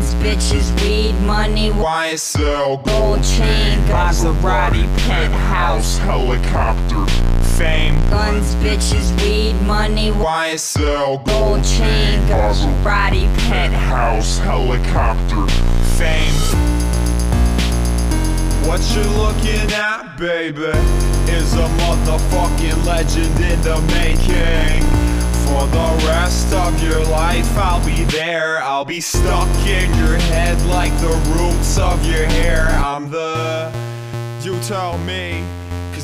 Guns, bitches, weed, money, YSL, gold chain, Maserati, penthouse, helicopter, fame, Guns, bitches, weed, money, YSL, gold chain, Maserati, penthouse, helicopter, fame. What you're looking at, baby, is a motherfucking legend in the making. For the rest of your life, I'll be there. I'll be stuck in your head like the roots of your hair. I'm the. You tell me.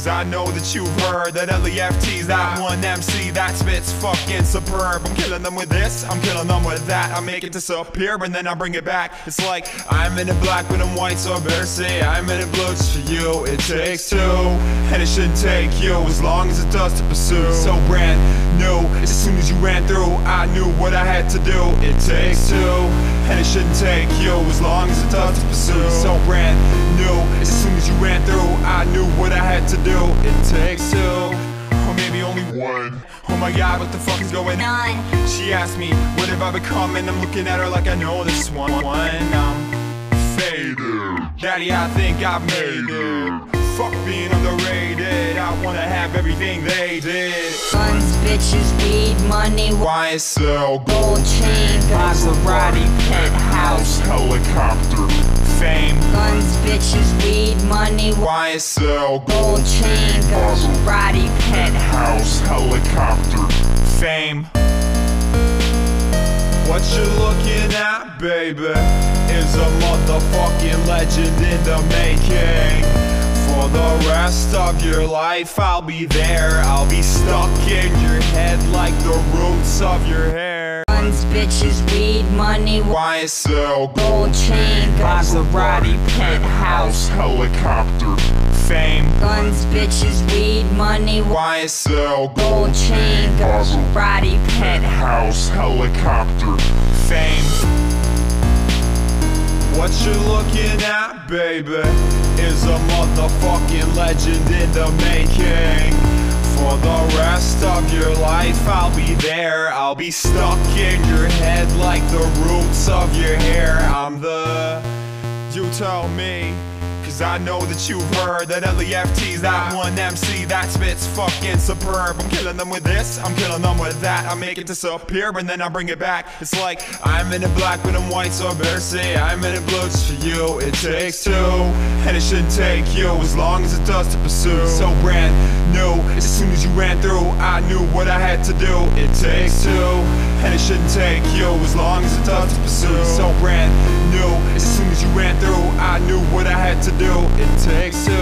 I know that you've heard that LEFT's that one MC that spits fucking superb. I'm killing them with this, I'm killing them with that. I make it disappear and then I bring it back. It's like I'm in it black but I'm white, so I better say I'm in it blue. Just for you, it takes two, and it shouldn't take you as long as it does to pursue. So brand new, as soon as you ran through, I knew what I had to do. It takes two, and it shouldn't take you as long as it does to pursue. So brand new, as soon as you ran through, I knew what I had to do. It takes two, or maybe only one. Oh my god, what the fuck is going on? She asked me, what have I become? And I'm looking at her like I know this one. I'm faded. Daddy, I think I've made it. Fuck being underrated. I wanna have everything they did. Guns, bitches, weed, money, YSL, gold chain, Maserati, penthouse, helicopter, fame. Guns, bitches, weed, money, YSL, gold chain, Maserati, penthouse, helicopter, fame. What you're looking at, baby, is a motherfucking legend in the making. For the rest of your life, I'll be there. I'll be stuck in your head like the roots of your hair. Guns, bitches, weed, money, YSL, gold chain, Maserati, penthouse, helicopter, fame. Guns, bitches, weed, money, YSL, gold chain, Maserati, penthouse, helicopter, fame. What you're looking at, baby, is a motherfucking legend in the making. For the rest of your life, I'll be there. I'll be stuck in your head like the roots of your hair. I'm the. You tell me. Cause I know that you've heard that LEFT's that one MC that spits fucking superb. I'm killing them with this, I'm killing them with that. I make it disappear and then I bring it back. It's like I'm in it black but I'm white, so I better say I'm in it blue. Just for you, it takes two, and it shouldn't take you as long as it does to pursue. So brand new, as soon as you ran through, I knew what I had to do. It takes two, and it shouldn't take you as long as it does to pursue. So brand new, as soon as you ran through, I knew what I had to do. It takes two,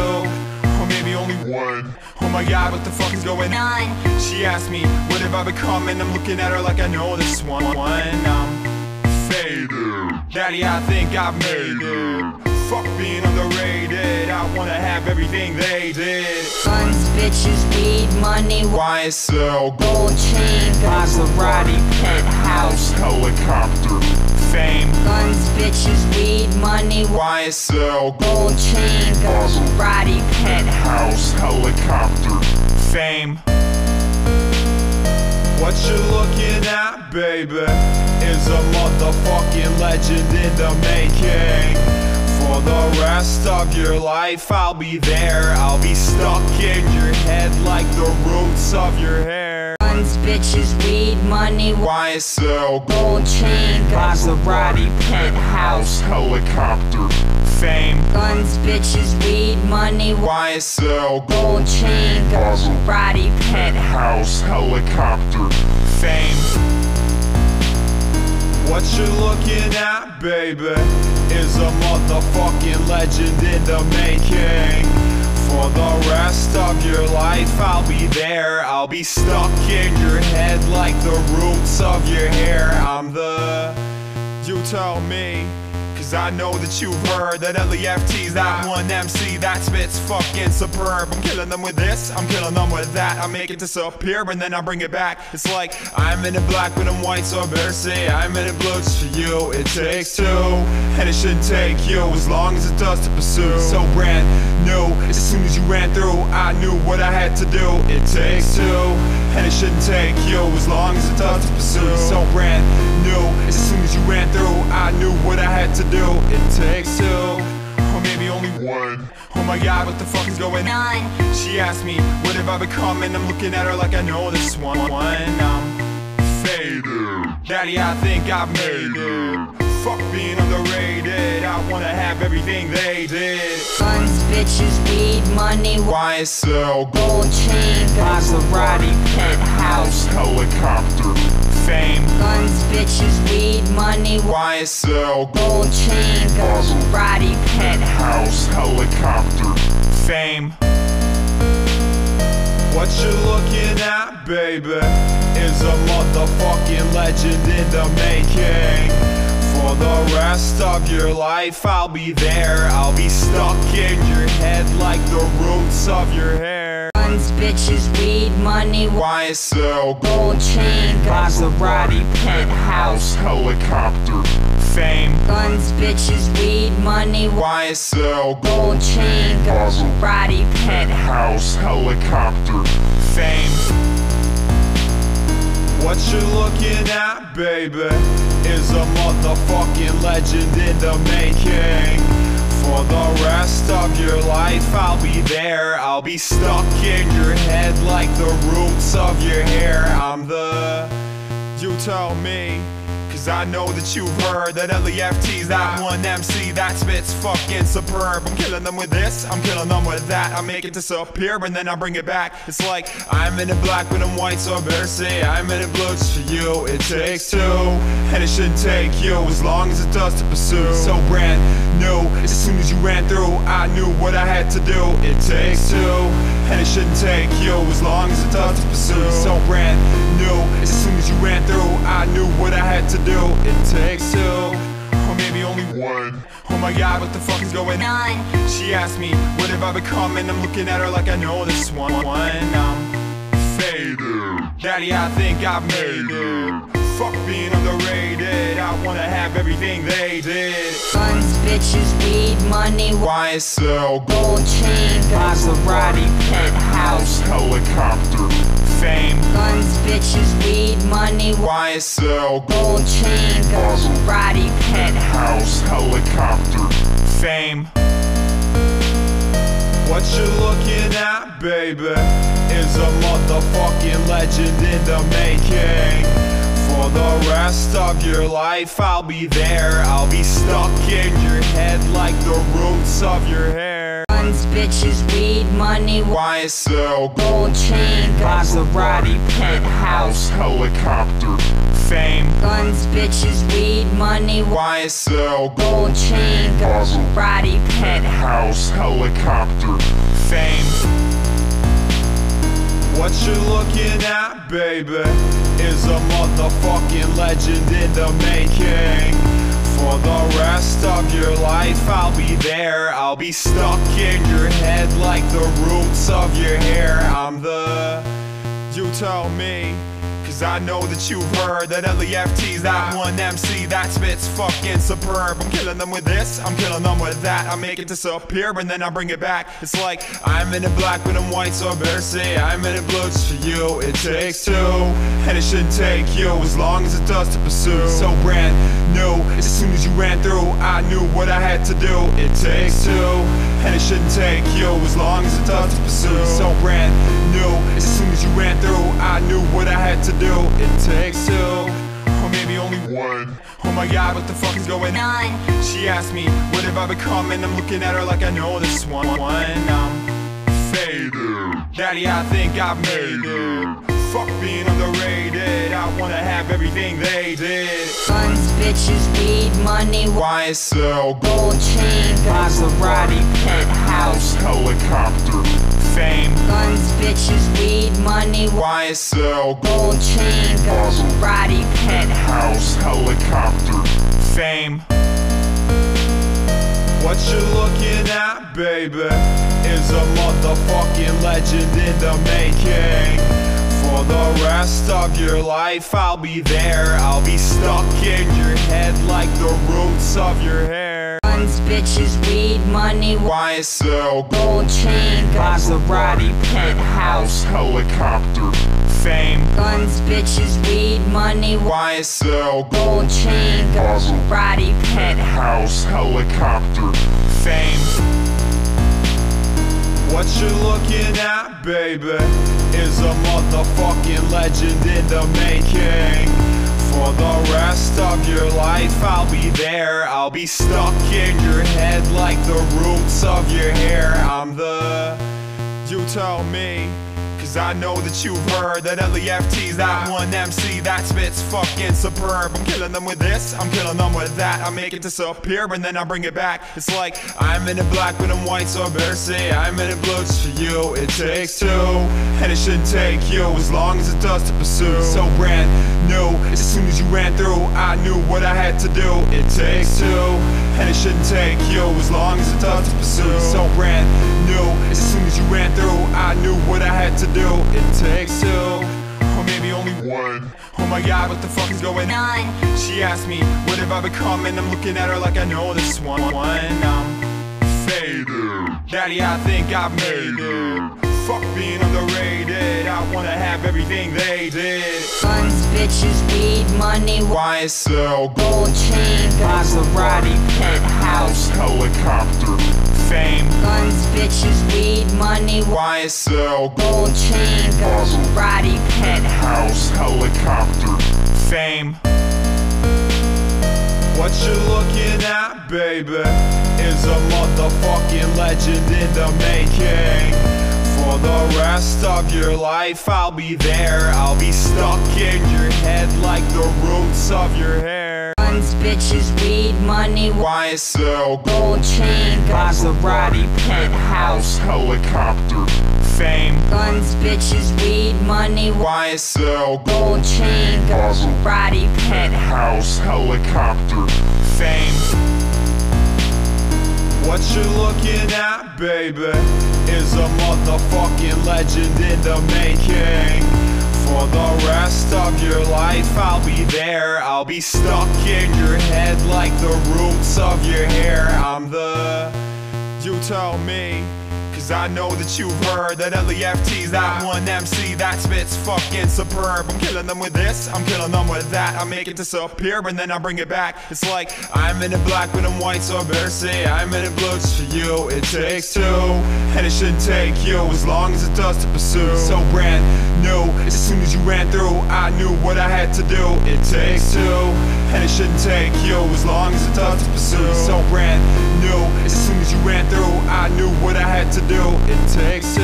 or maybe only one. Oh my god, what the fuck is going on? She asked me, what have I become? And I'm looking at her like I know this one. Um, I'm faded. Daddy, I think I've made it. Fuck being underrated. I wanna have everything they did. Guns, bitches, weed, money, YSL, gold chain, Maserati, penthouse, helicopter, fame. Guns, bitches, weed, money, YSL, gold chain, Maserati, penthouse, helicopter, fame. What you're looking at, baby, is a motherfucking legend in the making. For the rest of your life, I'll be there. I'll be stuck in your head like the roots of your hair. Guns, bitches, weed, money, YSL, gold chain, Maserati, penthouse, helicopter, fame. Guns, bitches, weed, money, YSL, gold chain, Maserati, penthouse, helicopter, fame. What you're looking at, baby, is a motherfucking legend in the making. For the rest of your life, I'll be there. I'll be stuck in your head like the roots of your hair. I'm the. You tell me. I know that you've heard that LEFT's that one MC that spits fucking superb. I'm killing them with this, I'm killing them with that. I make it disappear and then I bring it back. It's like I'm in it black but I'm white, so I better say I'm in it blue. Just for you, it takes two, and it shouldn't take you as long as it does to pursue. So brand new, as soon as you ran through, I knew what I had to do. It takes two, and it shouldn't take you as long as it does to pursue. So brand new, as soon as you ran through, I knew what I had to do. It takes two, or maybe only one. Oh my god, what the fuck is going on? She asked me, what have I become? And I'm looking at her like I know this one. I'm faded. Daddy, I think I've made it. Fuck being underrated. I wanna have everything they did. Guns, bitches, weed, money, Why YSL, gold chain, Maserati, penthouse. helicopter, fame. Guns, bitches, weed, money, Why YSL, gold chain, Maserati, penthouse. house, helicopter, fame. What you're looking at, baby, is a motherfucking legend in the making. For the rest of your life, I'll be there. I'll be stuck in your head like the roots of your hair. Guns, bitches, weed, money, YSL, gold chain, Maserati, penthouse. helicopter, fame. Guns, bitches, weed, money, YSL, gold chain, Maserati, penthouse. helicopter, fame. What you're looking at, baby, is a motherfucking legend in the making. For the rest of your life, I'll be there. I'll be stuck in your head like the roots of your hair. I'm the. You tell me. I know that you've heard that LEFT's that one MC that spits fucking superb. I'm killing them with this, I'm killing them with that. I make it disappear and then I bring it back. It's like I'm in the black but I'm white, so I better say I'm in the blue. For you, it takes two, and it shouldn't take you as long as it does to pursue. So brand new, as soon as you ran through, I knew what I had to do. It takes two, and it shouldn't take you as long as it does to pursue. So brand new, as soon as you ran through, I knew what I had to do. It takes two, or maybe only one. Oh my god, what the fuck is going on? She asked me, what have I become? And I'm looking at her like I know this one. one I'm faded. Daddy, I think I've made it. Fuck being underrated. I wanna have everything they did. Guns, bitches, weed, money, YSL, gold chain, Maserati, penthouse. helicopter, fame. Guns, bitches, weed, money, YSL, gold chain, Maserati, penthouse. house, helicopter, fame. What you're looking at, baby, is a motherfucking legend in the making. For the rest of your life, I'll be there. I'll be stuck in your head like the roots of your hair. Guns, bitches, weed, money, YSL, gold chain, Maserati, penthouse. helicopter, fame. Guns, bitches, weed, money, YSL, gold chain, Maserati, penthouse. house, helicopter, fame. What you're looking at, baby, is a motherfucking legend in the making. For the rest of your life, I'll be there. I'll be stuck in your head like the roots of your hair. I'm the. You tell me. I know that you've heard that LEFT's that one MC that spits fucking superb. I'm killing them with this, I'm killing them with that. I make it disappear and then I bring it back. It's like I'm in the black but I'm white, so I better say I'm in the blue for you. It takes two, and it shouldn't take you as long as it does to pursue. So brand new, as soon as you ran through, I knew what I had to do. It takes two, and it shouldn't take you as long as it does to pursue. So brand new, as soon as you ran through, I knew what I had to do. It takes two, or maybe only one. Oh my god, what the fuck is going on? She asked me, what have I become? And I'm looking at her like I know this one. I'm faded. Daddy, I think I've made it. Fuck being underrated. I wanna have everything they did. Guns, bitches, weed, money, YSL, gold chain, Maserati, penthouse. helicopter, fame. Guns, bitches, weed, money, YSL, gold chain, Maserati, penthouse. helicopter, fame. What you're looking at, baby, is a motherfucking legend in the making. For the rest of your life, I'll be there. I'll be stuck in your head like the roots of your hair. Guns, bitches, weed, money, YSL, gold chain, Maserati, penthouse. helicopter, fame. Guns, bitches, weed, money, YSL, gold chain, Maserati, penthouse. house, helicopter, fame. What you're looking at, baby, is a motherfucking legend in the making. For the rest of your life, I'll be there. I'll be stuck in your head like the roots of your hair. I'm the. You tell me. Cause I know that you've heard that LEFT's that one MC that spits fucking superb. I'm killing them with this, I'm killing them with that. I make it disappear and then I bring it back. It's like I'm in it black but I'm white, so I better say I'm in it blue. For you, it takes two, and it shouldn't take you as long as it does to pursue. So brand new, as soon as you ran through, I knew what I had to do. It takes two, and it shouldn't take you as long as it does to pursue. So brand new, as soon as you ran through, I knew what I had to do. It takes two, or maybe only one. Oh my god, what the fuck is going on? She asked me, what have I become? And I'm looking at her like I know this one. I'm faded. Daddy, I think I've made it. Fuck being underrated. I wanna have everything they did. Guns, bitches, weed, money, Why YSL, gold chain, Maserati, penthouse. helicopter, fame. Guns, bitches, weed, money, YSL, gold chain, Maserati, penthouse. house, helicopter, fame. What you're looking at, baby, is a motherfucking legend in the making. For the rest of your life, I'll be there. I'll be stuck in your head like the roots of your hair. Guns, bitches, weed, money, YSL, gold chain, Maserati, penthouse. helicopter, fame. Guns, bitches, weed, money, YSL, gold chain, Maserati, penthouse. helicopter, fame. What you're looking at, baby, is a motherfucking legend in the making. For the rest of your life, I'll be there. I'll be stuck in your head like the roots of your hair. I'm the. You tell me. I know that you've heard that LEFT's that one MC that spits fucking superb. I'm killing them with this, I'm killing them with that. I make it disappear and then I bring it back. It's like I'm in it black but I'm white, so I better say I'm in it blue for you. It takes two, and it shouldn't take you as long as it does to pursue. So brand new, as soon as you ran through, I knew what I had to do. It takes two, and it shouldn't take you as long as it does to pursue. So brand new, as soon as you ran through, I knew what I had to do. It takes two,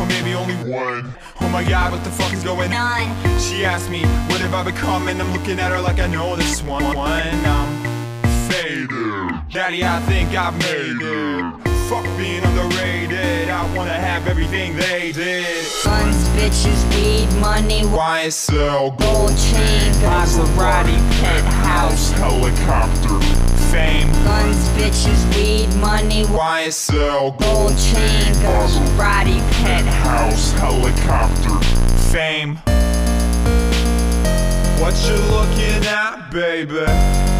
or maybe only one. Oh my god, what the fuck is going on? She asked me, what have I become? And I'm looking at her like I know this one. one I'm faded. Daddy, I think I've made it. Fuck being underrated. I wanna have everything they did. Guns, bitches, weed, money, YSL, gold chain, Maserati, penthouse. helicopter, fame. Guns, bitches, weed, money, YSL, gold chain, Maserati, penthouse. helicopter, fame. What you're looking at, baby,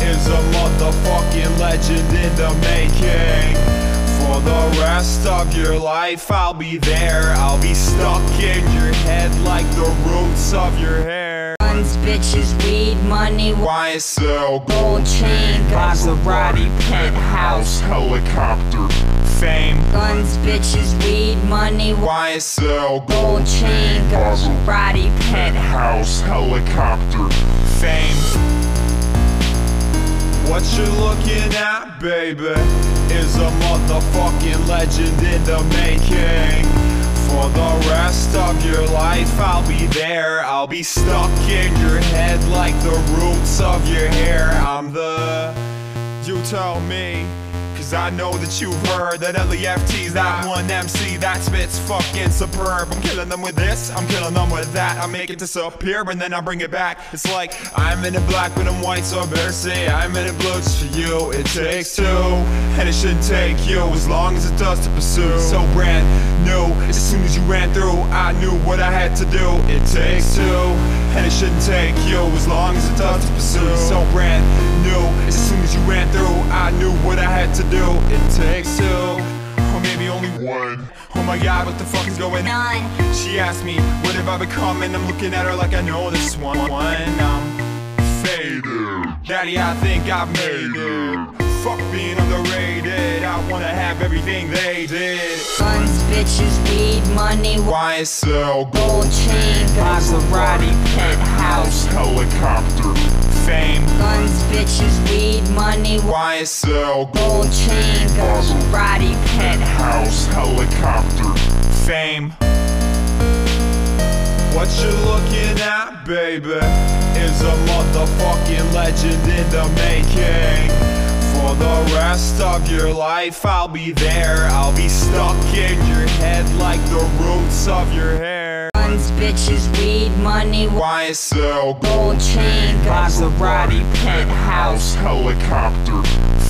is a motherfucking legend in the making. For the rest of your life, I'll be there. I'll be stuck in your head like the roots of your hair. Guns, bitches, weed, money, YSL, gold chain, Maserati, penthouse. helicopter, fame. Guns, bitches, weed, money, YSL, gold chain, Maserati, penthouse. house, helicopter, fame. What you're looking at, baby, is a motherfucking legend in the making. For the rest of your life, I'll be there. I'll be stuck in your head like the roots of your hair. I'm the. You tell me. Cause I know that you've heard that LEFT's that one MC that spits fucking superb. I'm killing them with this, I'm killing them with that. I make it disappear and then I bring it back. It's like I'm in it black but I'm white, so I better say I'm in it blue for you. It takes two, and it shouldn't take you as long as it does to pursue. So brand new, as soon as you ran through, I knew what I had to do. It takes two, and it shouldn't take you as long as it does to pursue. So brand new, as soon as you ran through, I knew what I had to do. It takes two, or maybe only one. Oh my god, what the fuck is going on? She asked me, what have I become? And I'm looking at her like I know this one. One, I'm faded. Daddy, I think I've made it. Fuck being underrated, I wanna have everything they did. Guns, bitches, weed, money, YSL, gold chain, Maserati, penthouse. helicopter, fame. Guns, bitches, weed, money, YSL, gold chain, Maserati, penthouse. house, helicopter, fame. What you're looking at, baby, is a motherfucking legend in the making. For the rest of your life, I'll be there. I'll be stuck in your head like the roots of your hair. Guns, bitches, weed, money, YSL, gold chain, Maserati, penthouse. helicopter,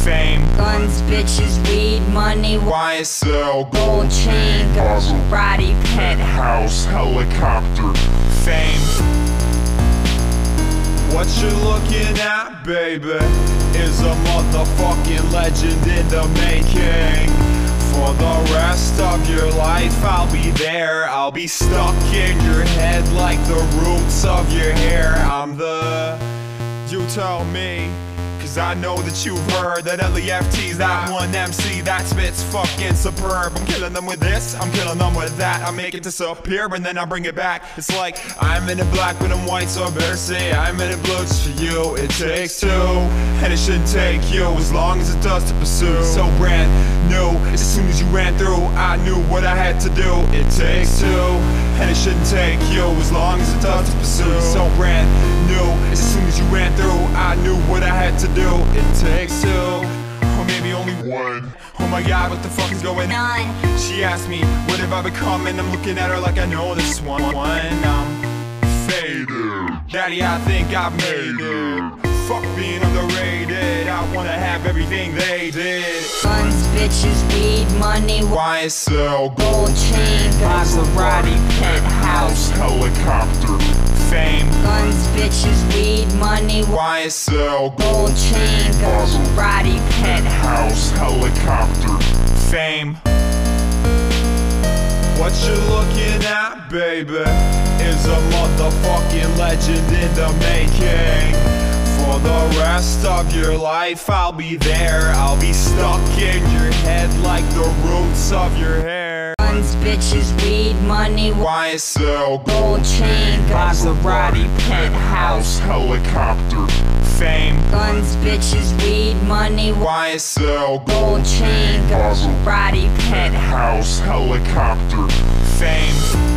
fame. Guns, bitches, weed, money, YSL, gold chain, Maserati, penthouse. helicopter, fame. What you're looking at, baby, is a motherfucking legend in the making. For the rest of your life, I'll be there. I'll be stuck in your head like the roots of your hair. I'm the. You tell me. Cause I know that you've heard that LEFT's that one MC that spits fucking superb. I'm killing them with this, I'm killing them with that. I make it disappear and then I bring it back. It's like I'm in the black but I'm white, so I better say I'm in the blue. Just for you, it takes two, and it shouldn't take you as long as it does to pursue. So brand new, as soon as you ran through, I knew what I had to do. It takes two, and it shouldn't take you as long as it does to pursue. So brand new, as soon as you ran through, I knew what I had to do. It takes two, or maybe only one. Oh my god, what the fuck is going on? She asked me, what have I become? And I'm looking at her like I know this one. I'm faded. Daddy, I think I've made it. Fuck being underrated. I wanna have everything they did. Bitches, weed, money, Why YSL, gold chain, Maserati, penthouse. helicopter, fame. Guns, bitches, weed, money, Why YSL, gold chain, Maserati, penthouse. house, helicopter, fame. What you're looking at, baby, is a motherfucking legend in the making. For the rest of your life, I'll be there. I'll be stuck in your head like the roots of your hair. Guns, bitches, weed, money, YSL, gold chain, Maserati, penthouse. helicopter, fame. Guns, bitches, weed, money, YSL, gold chain, Maserati, penthouse. house, helicopter, fame.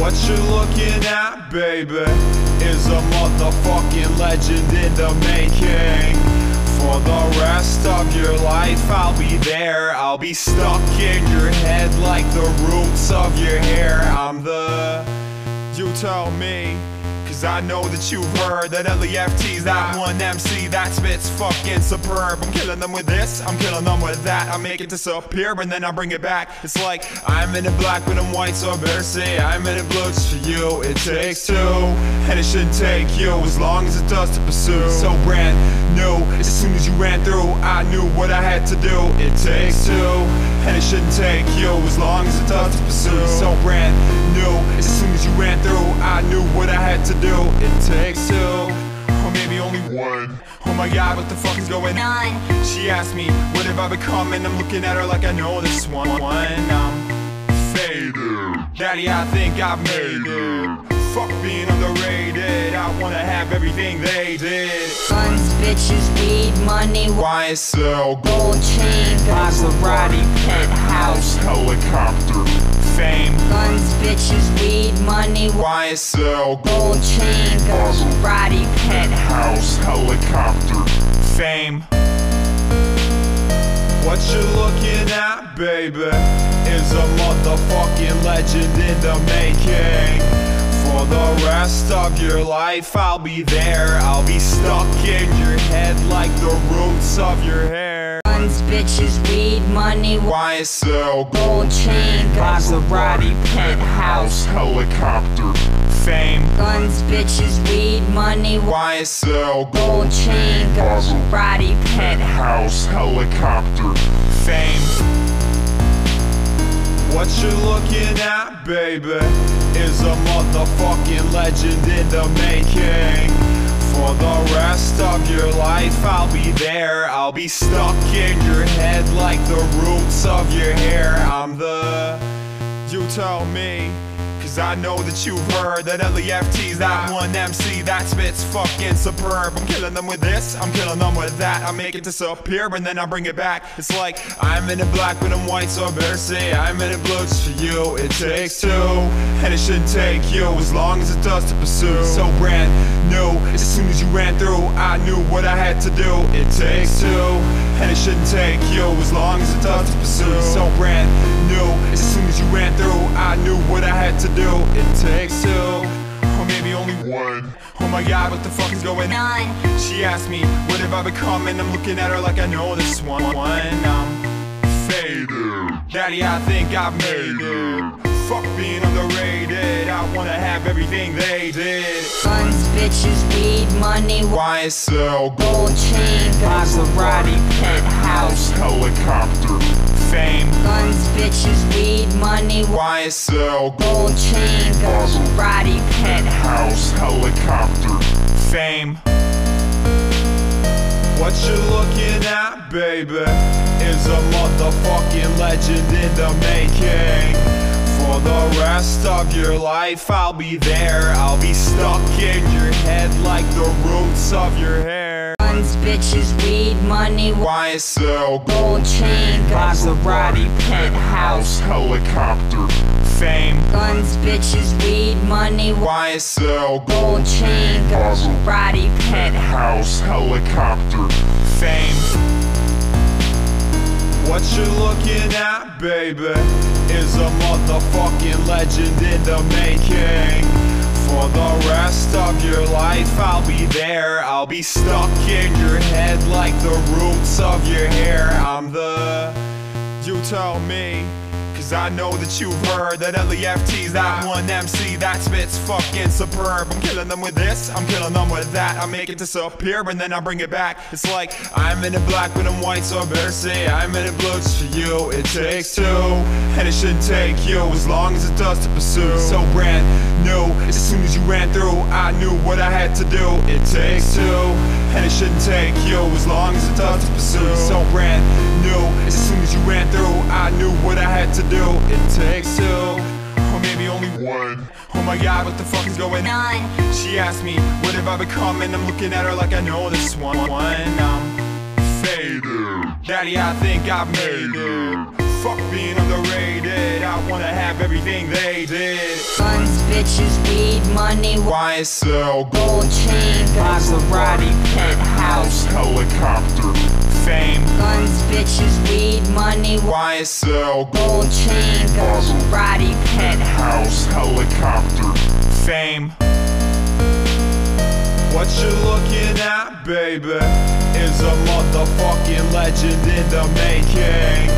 What you're looking at, baby, is a motherfucking legend in the making. For the rest of your life, I'll be there. I'll be stuck in your head like the roots of your hair. I'm the. You tell me. I know that you've heard that LEFT's that one MC that spits fucking superb. I'm killing them with this, I'm killing them with that. I make it disappear and then I bring it back. It's like I'm in the black but I'm white, so I better say I'm in the blue just for you. It takes two, and it shouldn't take you as long as it does to pursue. So brand new, as soon as you ran through, I knew what I had to do. It takes two, and it shouldn't take you as long as it does to pursue. So brand new, as soon as you ran through, I knew what I had to do. It takes two, or maybe only one. Oh my god, what the fuck is going on? She asked me, what have I become? And I'm looking at her like I know this one. I'm faded. Daddy, I think I've made it. Fuck being underrated. I wanna have everything they did. Guns, bitches, weed, money, Why YSL, gold chain, Maserati, penthouse. helicopter, fame. Guns, bitches, weed, money, YSL, gold chain, Maserati, penthouse. house, helicopter, fame. What you're looking at, baby, is a motherfucking legend in the making. For the rest of your life, I'll be there. I'll be stuck in your head like the roots of your hair. Guns, bitches, weed, money, YSL, gold chain, Maserati, penthouse. helicopter, fame. Guns, bitches, weed, money, YSL, gold chain, Maserati, penthouse. house, helicopter, fame. What you're looking at, baby, is a motherfucking legend in the making. For the rest of your life, I'll be there. I'll be stuck in your head like the roots of your hair. I'm the. You tell me. I know that you've heard that LEFT's that one MC that spits fucking superb. I'm killing them with this, I'm killing them with that. I make it disappear and then I bring it back. It's like I'm in the black but I'm white, so I better say I'm in the blue. For you, it takes two, and it shouldn't take you as long as it does to pursue. So brand new, as soon as you ran through, I knew what I had to do. It takes two, and it shouldn't take you as long as it does to pursue. So brand new, as soon as you ran through, I knew what I had to do. It takes two, or maybe only one. Oh my god, what the fuck is going on? She asked me, what have I become? And I'm looking at her like I know this one. one I'm faded. Daddy, I think I've made it. Fuck being underrated. I wanna have everything they did. Guns, bitches, weed, money, YSL, gold chain, Maserati, penthouse. helicopter, fame. Guns, bitches, weed, money, YSL, gold chain, Maserati, penthouse. house, helicopter, fame. What you're looking at, baby, is a motherfucking legend in the making. For the rest of your life, I'll be there. I'll be stuck in your head like the roots of your hair. Guns, bitches, weed, money, YSL, gold chain, Maserati, penthouse. helicopter, fame. Guns, bitches, weed, money, YSL, gold chain, Maserati, penthouse. house, helicopter, fame. What you're looking at, baby, is a motherfucking legend in the making. For the rest of your life, I'll be there. I'll be stuck in your head like the roots of your hair. I'm the. You tell me. I know that you've heard that LEFT's that one MC that spits fucking superb. I'm killing them with this, I'm killing them with that. I make it disappear and then I bring it back. It's like I'm in the black but I'm white, so I better say I'm in the blue. For you, it takes two, and it shouldn't take you as long as it does to pursue. So brand new, as soon as you ran through, I knew what I had to do. It takes two, and it shouldn't take you as long as it does to pursue. So brand new, as soon as you ran through, I knew what I had to do. It takes two, or maybe only one. Oh my god, what the fuck is going on? She asked me, what have I become? And I'm looking at her like I know this one. I'm faded. Daddy, I think I've made it. Fuck being underrated. I wanna have everything they did. Guns, bitches, weed, money, YSL, gold chain, Maserati, penthouse. helicopter, fame. Guns, bitches, weed, money, YSL, gold chain, Maserati, penthouse. house, helicopter, fame. What you're looking at, baby, is a motherfucking legend in the making.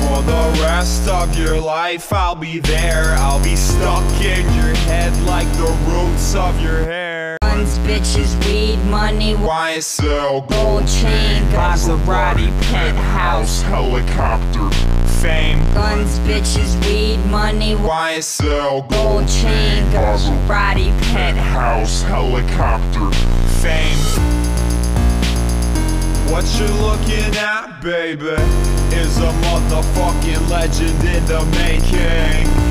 For the rest of your life, I'll be there. I'll be stuck in your head like the roots of your hair. Guns, bitches, weed, money, YSL, gold chain, Maserati, penthouse. helicopter, fame. Guns, bitches, weed, money, YSL, gold chain, Maserati, penthouse. helicopter, fame. What you're looking at, baby, is a motherfucking legend in the making.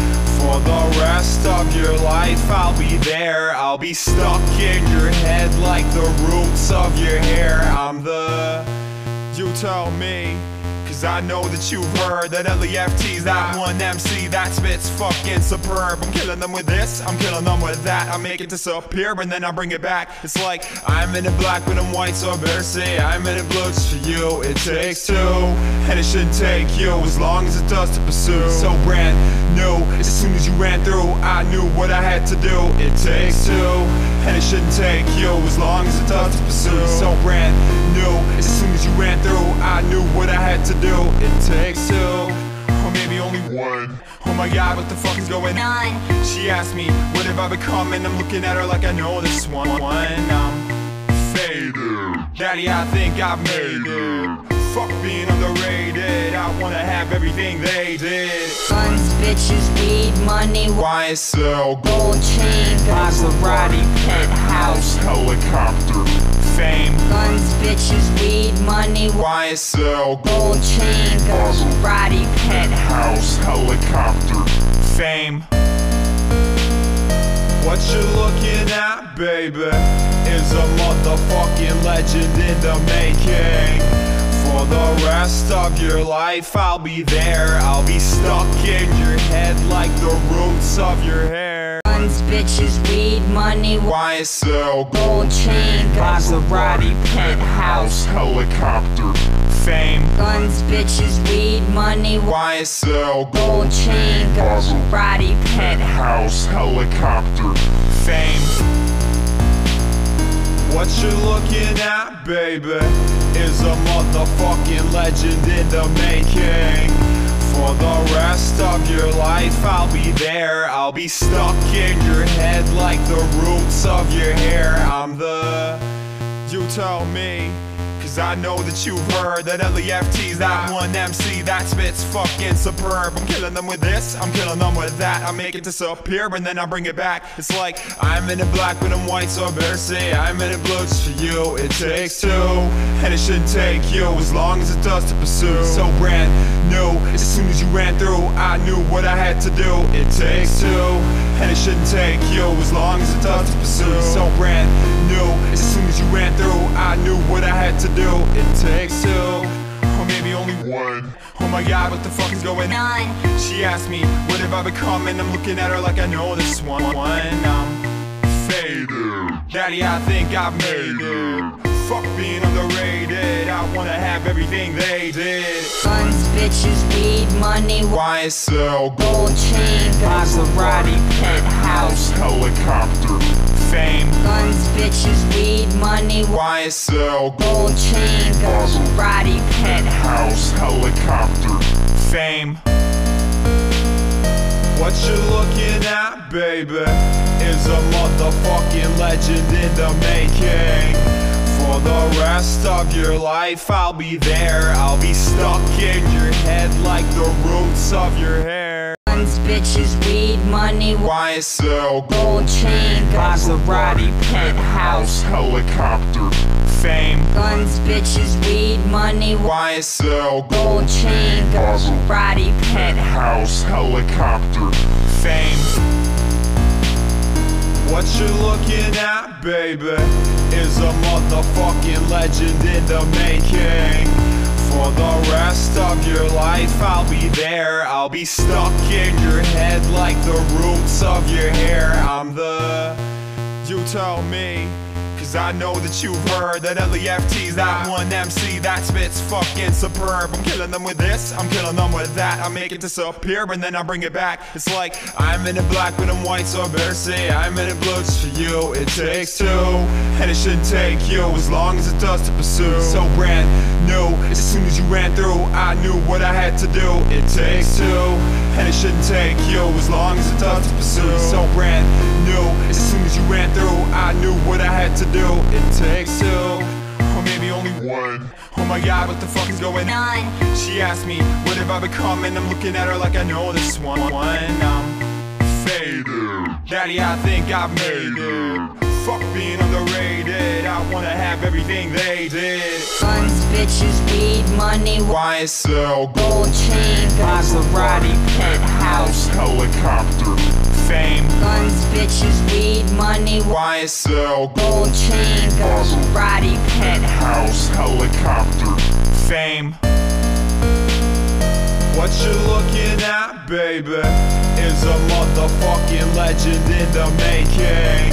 For the rest of your life, I'll be there. I'll be stuck in your head like the roots of your hair. I'm the. You tell me. Cause I know that you've heard that LEFT's that one MC that spits fucking superb. I'm killing them with this, I'm killing them with that. I make it disappear and then I bring it back. It's like I'm in the black but I'm white, so I better say I'm in the blue. For you, it takes two, and it shouldn't take you as long as it does to pursue. So brand new, as soon as you ran through, I knew what I had to do. It takes two, and it shouldn't take you as long as it does to pursue. So brand new, as soon as you ran through, I knew what I had to do. It takes two, or maybe only one. Oh my god, what the fuck is going on? She asked me, what have I become? And I'm looking at her like I know this one. Um, I'm faded. Daddy, I think I've made it. Fuck being underrated. I wanna have everything they did. Guns, bitches, weed, money, YSL, gold chain, Maserati, penthouse. helicopter, fame. Guns, bitches, weed, money, YSL, gold chain, Maserati, penthouse. helicopter, fame. What you're looking at, baby, is a motherfucking legend in the making. For the rest of your life, I'll be there. I'll be stuck in your head like the roots of your hair. Guns, bitches, weed, money, YSL, gold chain, Maserati, penthouse. helicopter, fame. Guns, bitches, weed, money, YSL, gold chain, Maserati, penthouse. house, helicopter, fame. What you're looking at, baby, is a motherfucking legend in the making. For the rest of your life, I'll be there. I'll be stuck in your head like the roots of your hair. I'm the. You tell me. I know that you've heard that LEFT's that one MC that spits fucking superb. I'm killing them with this, I'm killing them with that. I make it disappear and then I bring it back. It's like I'm in it black but I'm white, so I better say I'm in it blue. For you, it takes two, and it shouldn't take you as long as it does to pursue. So brand new, as soon as you ran through, I knew what I had to do. It takes two, and it shouldn't take you as long as it does to pursue. So brand new, as soon as you ran through, I knew what I had to do. It takes two, or maybe only one. Oh my god, what the fuck is going on? She asked me, what have I become? And I'm looking at her like I know this one. I'm faded. Daddy, I think I've made it. Fuck being underrated. I wanna have everything they did. Guns, bitches, weed, money, YSL, gold chain, Maserati, penthouse. helicopter, fame. Guns, bitches, weed, money, YSL, gold chain, Maserati, penthouse. house, helicopter, fame. What you're looking at, baby, is a motherfucking legend in the making. For the rest of your life, I'll be there. I'll be stuck in your head like the roots of your hair. Guns, bitches, weed, money, YSL, gold chain, Maserati, penthouse. helicopter, fame. Guns, bitches, weed, money, YSL, gold chain, Maserati, penthouse. house, helicopter, fame. What you're looking at, baby, is a motherfucking legend in the making. For the rest of your life, I'll be there. I'll be stuck in your head like the roots of your hair. I'm the. You tell me. I know that you've heard that LEFT's that one MC that spits fucking superb. I'm killing them with this, I'm killing them with that. I make it disappear and then I bring it back. It's like I'm in it black but I'm white, so I better say I'm in it blue. For you, it takes two, and it shouldn't take you as long as it does to pursue. So brand new, as soon as you ran through, I knew what I had to do. It takes two, and it shouldn't take you as long as it does to pursue. So brand I knew what I had to do. It takes two, or maybe only one. Oh my god, what the fuck is going on? She asked me, what have I become? And I'm looking at her like I know this one. I'm faded. Daddy, I think I've made it. Fuck being underrated. I wanna have everything they did. Guns, bitches, weed, money, YSL, gold chain, Maserati, penthouse. helicopter, fame. Guns, bitches, weed, money, YSL, gold chain, Maserati, penthouse. house, helicopter, fame. What you're looking at, baby, is a motherfucking legend in the making.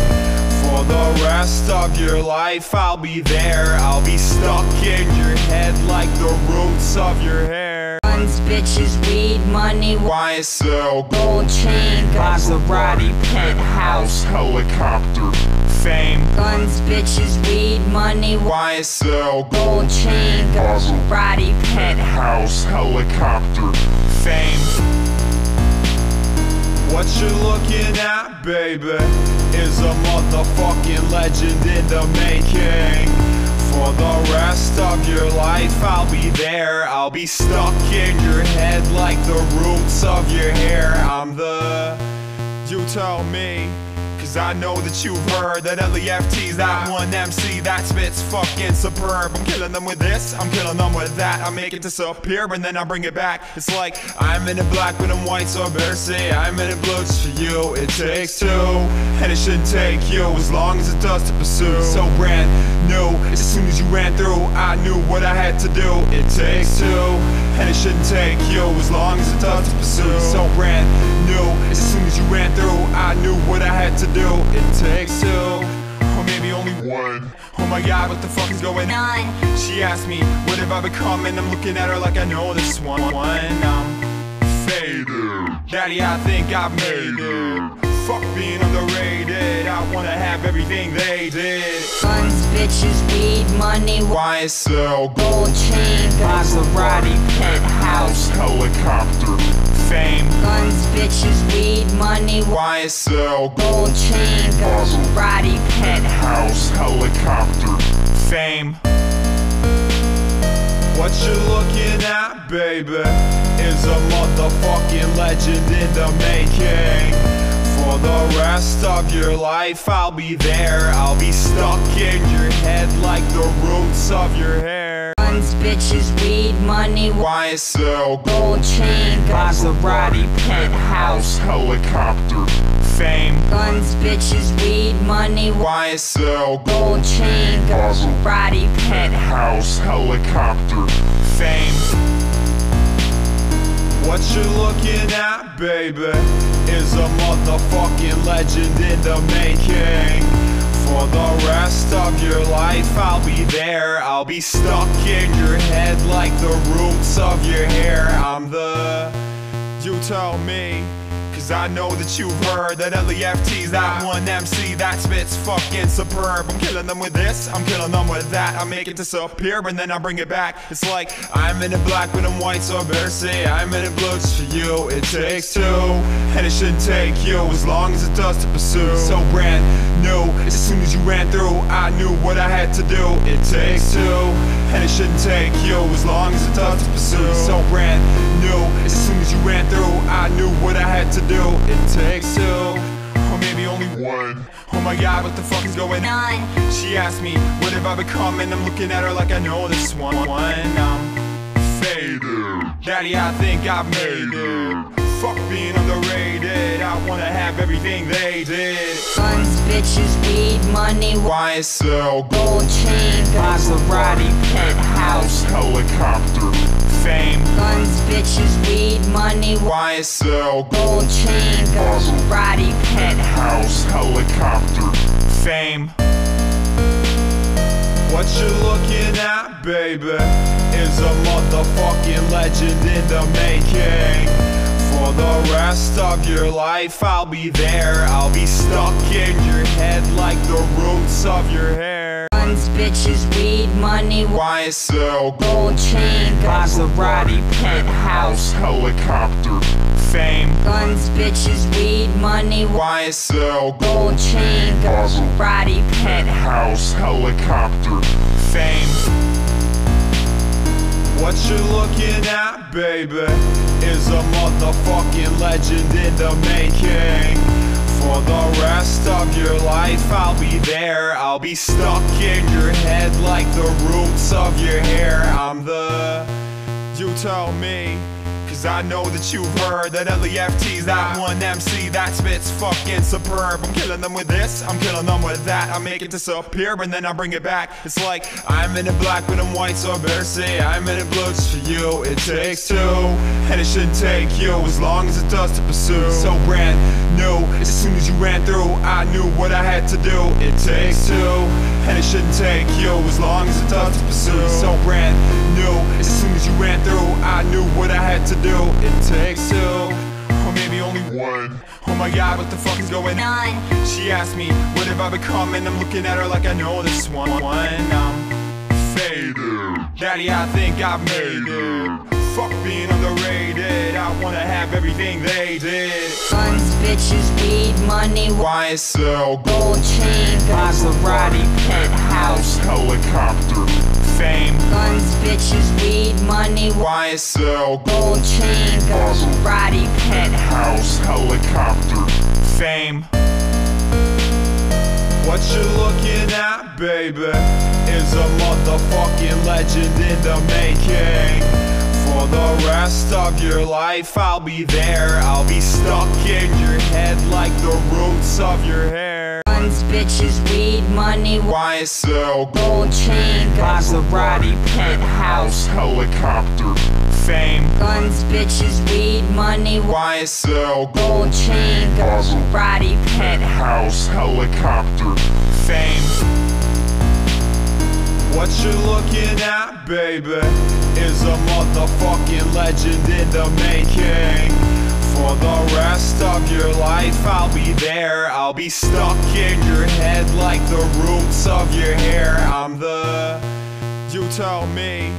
For the rest of your life, I'll be there. I'll be stuck in your head like the roots of your hair. Guns, bitches, weed, money, YSL, gold chain, Maserati, penthouse. helicopter, fame. Guns, bitches, weed, money, YSL, gold chain, Maserati, penthouse. helicopter, fame. What you're looking at, baby, is a motherfucking legend in the making. For the rest of your life, I'll be there. I'll be stuck in your head like the roots of your hair. I'm the. You tell me. I know that you've heard that LEFT's that one MC that spits fucking superb. I'm killing them with this, I'm killing them with that. I make it disappear and then I bring it back. It's like I'm in it black but I'm white, so I better say I'm in it blue. Just for you, it takes two, and it shouldn't take you as long as it does to pursue. So brand new, as soon as you ran through, I knew what I had to do. It takes two, and it shouldn't take you as long as it does to pursue. So brand new, as soon as you ran through, I knew what I had to do. It takes two, or maybe only one. Oh my god, what the fuck is going on? She asked me, what have I become? And I'm looking at her like I know this one. I'm um, faded. Daddy, I think I've made it. Fuck being underrated. I wanna have everything they did. Guns, bitches, weed, money, YSL, gold chain, Maserati, penthouse. helicopter, fame. Guns, bitches, weed, money, YSL, gold chain, Maserati, penthouse. helicopter, fame. What you're looking at, baby, is a motherfucking legend in the making. For the rest of your life, I'll be there. I'll be stuck in your head like the roots of your hair. Guns, bitches, weed, money, YSL, gold chain, Maserati, penthouse. helicopter, fame. Guns, bitches, weed, money, YSL, gold chain, Maserati, penthouse. house, helicopter, fame. What you're looking at, baby, is a motherfucking legend in the making. For the rest of your life, I'll be there. I'll be stuck in your head like the roots of your hair. I'm the. You tell me. Cause I know that you've heard that LEFT's that one MC that spits fucking superb. I'm killing them with this, I'm killing them with that. I make it disappear and then I bring it back. It's like I'm in it black but I'm white, so I better say I'm in it blue for you. It takes two, and it shouldn't take you as long as it does to pursue. So brand new, I knew what I had to do. It takes two, and it shouldn't take you as long as it does to pursue. So brand new, as soon as you ran through, I knew what I had to do. It takes two, or maybe only one. Oh my god, what the fuck is going on? She asked me, what have I become? And I'm looking at her like I know this one. one I'm faded. Daddy, I think I've made it. Fuck being underrated. I wanna have everything they did. Guns, bitches, weed, money, why YSL, gold chain, Maserati, penthouse. helicopter, fame. Guns, bitches, weed, money, why YSL, gold chain, Maserati, penthouse. house, helicopter, fame. What you're looking at, baby, is a motherfucking legend in the making. For the rest of your life, I'll be there. I'll be stuck in your head like the roots of your hair. Guns, bitches, weed, money, YSL, gold chain, Maserati, penthouse. helicopter, fame. Guns, bitches, weed, money, YSL, gold chain, Maserati, penthouse. helicopter, fame. What you're looking at, baby, is a motherfucking legend in the making. For the rest of your life, I'll be there. I'll be stuck in your head like the roots of your hair. I'm the. You tell me. I know that you've heard that LEFT's that one MC that spits fucking superb. I'm killing them with this, I'm killing them with that. I make it disappear and then I bring it back. It's like I'm in it black but I'm white, so I better say I'm in it blue for you. It takes two, and it shouldn't take you as long as it does to pursue. So brand new, as soon as you ran through, I knew what I had to do. It takes two, and it shouldn't take you as long as it does to pursue. So brand new, as soon as you ran through, I knew what I had to do. It takes two, or maybe only one. Oh my god, what the fuck is going on? She asked me, what have I become? And I'm looking at her like I know this one. one I'm faded. Daddy, I think I've made it. Fuck being underrated. I wanna have everything they did. Guns, bitches, weed, money, YSL, gold chain, Maserati, penthouse. helicopter, fame. Guns, bitches, weed, money, YSL, gold chain, Maserati, penthouse. helicopter, fame. What you're looking at, baby, is a motherfucking legend in the making. For the rest of your life, I'll be there. I'll be stuck in your head like the roots of your hair. Guns, bitches, weed, money, YSL, gold chain, Maserati, penthouse. helicopter, fame. Guns, bitches, weed, money, YSL, gold chain, Maserati, penthouse. house, helicopter, fame. What you're looking at, baby, is a motherfucking legend in the making. For the rest of your life, I'll be there. I'll be stuck in your head like the roots of your hair. I'm the. You tell me.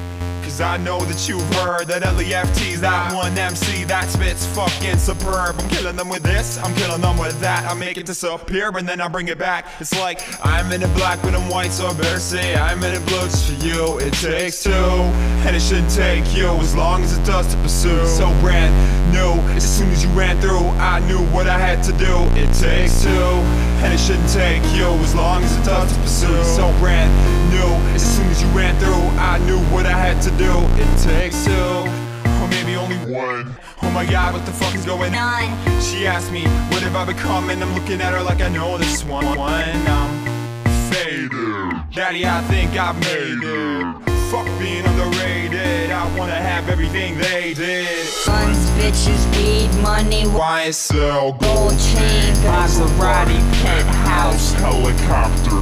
Cause I know that you've heard that LEFT's that one MC that spits fucking superb. I'm killing them with this, I'm killing them with that. I make it disappear and then I bring it back. It's like I'm in it black but I'm white, so I better say I'm in it blue. For you, it takes two, and it shouldn't take you as long as it does to pursue. So brand new, as soon as you ran through, I knew what I had to do. It takes two, and it shouldn't take you as long as it does to pursue. So brand new, as soon as you ran through, I knew what I had to do. It takes two, or maybe only one. Oh my god, what the fuck is going on? She asked me, what have I become? And I'm looking at her like I know this one. One, I'm faded. Daddy, I think I've made it. Fuck being underrated. I wanna have everything they did. Guns, bitches, weed, money, YSL, gold chain, Maserati, penthouse. helicopter,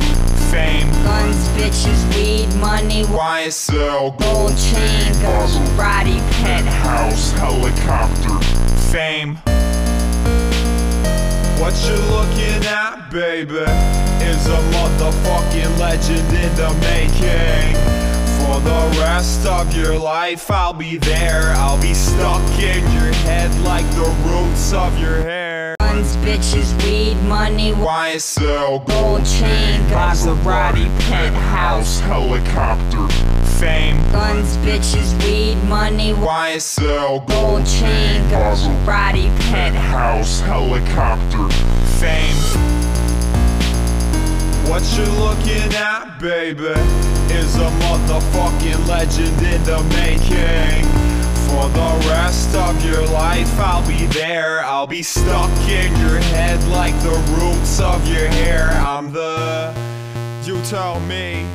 fame. Guns, bitches, weed, money, Why YSL, gold chain, Maserati, penthouse. house, helicopter, fame. What you're looking at, baby, is a motherfucking legend in the making. For the rest of your life, I'll be there. I'll be stuck in your head like the roots of your hair. Guns, bitches, weed, money, YSL, gold chain, Maserati, penthouse. helicopter, fame. Guns, bitches, weed, money, YSL, gold chain, Maserati, penthouse. house, helicopter, fame. What you're looking at, baby, is a motherfucking legend in the making. For the rest of your life, I'll be there. I'll be stuck in your head like the roots of your hair. I'm the. You tell me.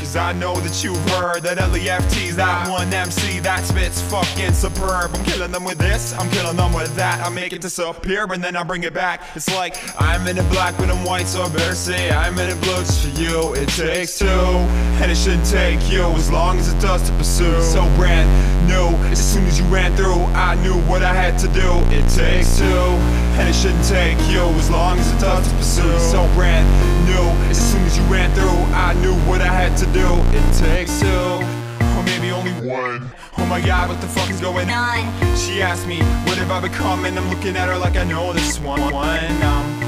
Cause I know that you've heard that LEFT's that one MC that spits fucking superb. I'm killing them with this, I'm killing them with that. I make it disappear and then I bring it back. It's like I'm in it black but I'm white, so I better say I'm in it blue. Just for you, it takes two, and it shouldn't take you as long as it does to pursue. So brand new, as soon as you ran through, I knew what I had to do. It takes two, and it shouldn't take you as long as it does to pursue. So brand new, as soon as you ran through, I knew what I had to do. It takes two, or maybe only one. Oh my god, what the fuck is going on? She asked me, what have I become? And I'm looking at her like I know this one. I'm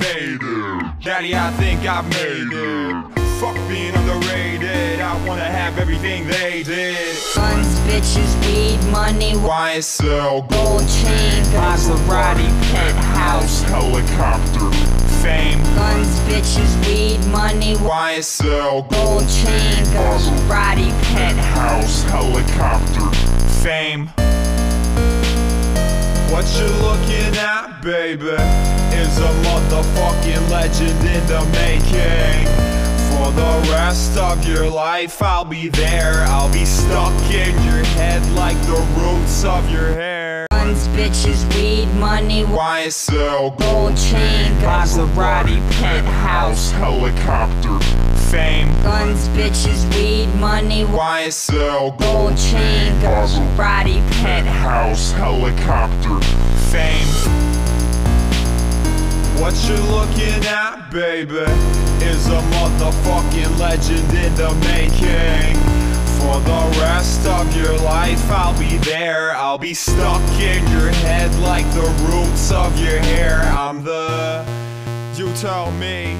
faded. Daddy, I think I've made it. Fuck being underrated. I wanna have everything they did. Guns, bitches, weed, money, Why YSL, gold chain, Maserati, penthouse. helicopter, fame. Guns, bitches, weed, money, YSL, gold chain, Maserati, penthouse. house, helicopter, fame. What you're looking at, baby, is a motherfucking legend in the making. For the rest of your life, I'll be there. I'll be stuck in your head like the roots of your hair. Guns, bitches, weed, money, YSL, gold chain, Maserati, penthouse. helicopter, fame. Guns, bitches, weed, money, YSL, gold chain, Maserati, penthouse. helicopter, fame. What you're looking at, baby, is a motherfucking legend in the making. For the rest of your life, I'll be there. I'll be stuck in your head like the roots of your hair. I'm the. You tell me.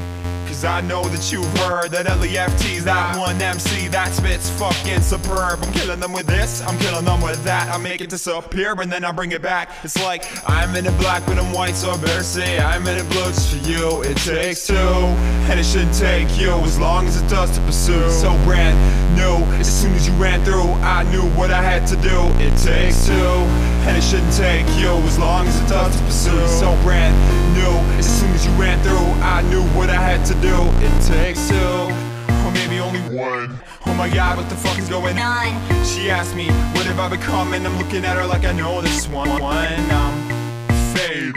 I know that you've heard that LEFT's that one MC that spits fucking superb. I'm killing them with this, I'm killing them with that. I make it disappear and then I bring it back. It's like I'm in it black but I'm white, so I better say I'm in it blue. Just for you, it takes two, and it shouldn't take you as long as it does to pursue. So brand new, as soon as you ran through, I knew what I had to do. It takes two, and it shouldn't take you as long as it does to pursue. So brand new, as soon as you ran through, I knew what I had to do. It takes two, or maybe only one. Oh my god, what the fuck is going on? She asked me, what have I become? And I'm looking at her like I know this one. One, I'm faded.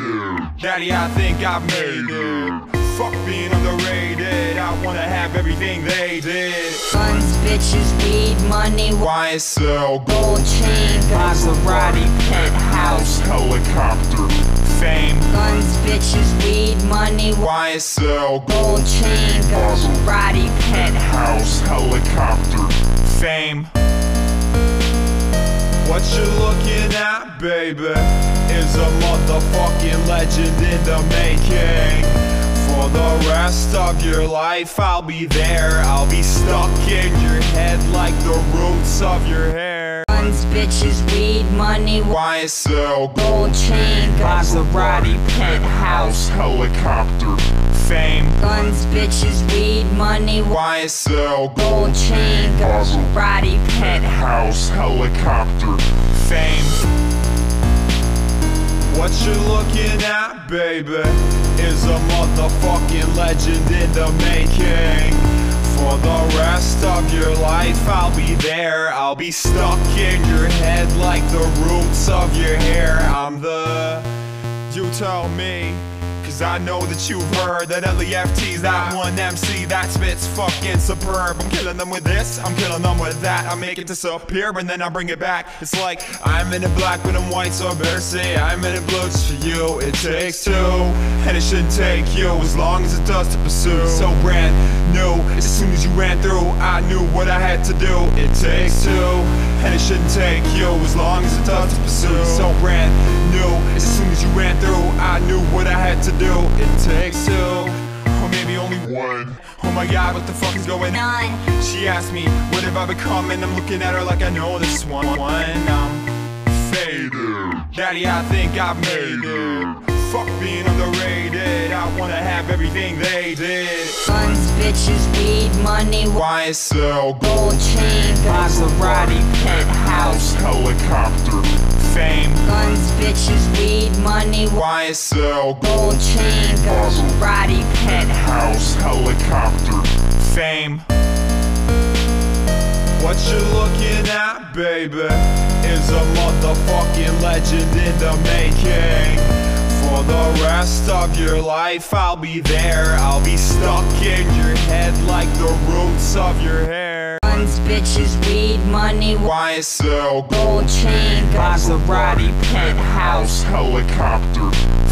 Daddy, I think I've made it. Fuck being underrated. I wanna have everything they did. Guns, bitches, weed, money, YSL, gold chain, Maserati, penthouse. helicopter, fame. Guns, bitches, weed, money, YSL, gold chain, Maserati, penthouse. house, helicopter, fame. What you're looking at, baby, is a motherfucking legend in the making. For the rest of your life, I'll be there. I'll be stuck in your head like the roots of your hair. Guns, bitches, weed, money, YSL, gold chain, Maserati, penthouse. helicopter, fame. Guns, bitches, weed, money, YSL, gold chain, Maserati, penthouse. house, helicopter, fame. What you're looking at, baby, is a motherfucking legend in the making. For the rest of your life, I'll be there. I'll be stuck in your head like the roots of your hair. I'm the. You tell me. I know that you've heard that LEFT's that one MC that spits fucking superb. I'm killing them with this, I'm killing them with that. I make it disappear and then I bring it back. It's like I'm in it black but I'm white, so I better say I'm in it blue. For you, it takes two, and it shouldn't take you as long as it does to pursue. So brand new, as soon as you ran through, I knew what I had to do. It takes two, and it shouldn't take you as long as it does to pursue. So brand new, as soon as you ran through, I knew what I had to do. It takes two, or maybe only one. Oh my god, what the fuck is going on? She asked me, what have I become? And I'm looking at her like I know this one. one I'm faded. Daddy, I think I've made it. Fuck being underrated. I wanna have everything they did. Guns, bitches, weed, money, Why YSL, gold chain, Maserati, penthouse. helicopter, fame. Guns, bitches, weed, money, Why YSL, gold chain, Maserati, penthouse. house, helicopter, fame. What you're looking at, baby, is a motherfucking legend in the making. For the rest of your life, I'll be there. I'll be stuck in your head like the roots of your hair. Guns, bitches, weed, money, YSL, gold chain, Maserati, penthouse. helicopter,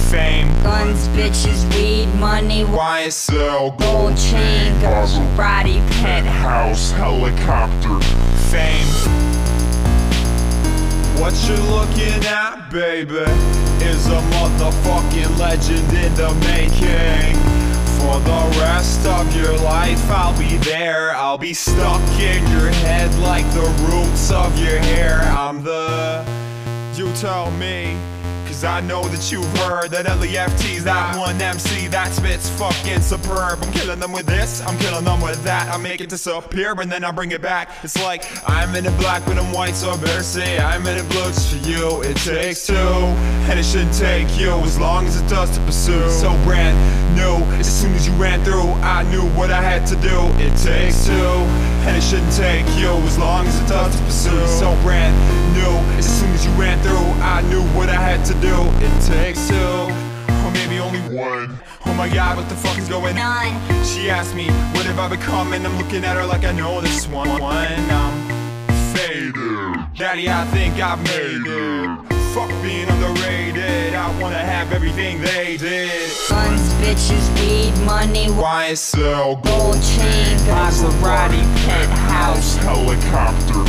fame. Guns, bitches, weed, money, YSL, gold chain, Maserati, penthouse. house, helicopter, fame. What you're looking at, baby, is a motherfucking legend in the making. For the rest of your life, I'll be there. I'll be stuck in your head like the roots of your hair. I'm the. You tell me. Cause I know that you've heard that LEFT's that one MC that spits fucking superb. I'm killing them with this, I'm killing them with that. I make it disappear and then I bring it back. It's like I'm in it black but I'm white, so I better say I'm in it blue. For you, it takes two, and it shouldn't take you as long as it does to pursue. So brand new, as soon as you ran through, I knew what I had to do. It takes two, and it shouldn't take you as long as it does to pursue. So brand new, as soon as you ran through, I knew what I had to do. It takes two, or maybe only one. Oh my god, what the fuck is going on? She asked me, what have I become? And I'm looking at her like I know this one. One, I'm faded. Daddy, I think I've made it. Fuck being underrated. I wanna have everything they did. Guns, bitches, weed, money, Why YSL, gold chain, Maserati, penthouse. helicopter,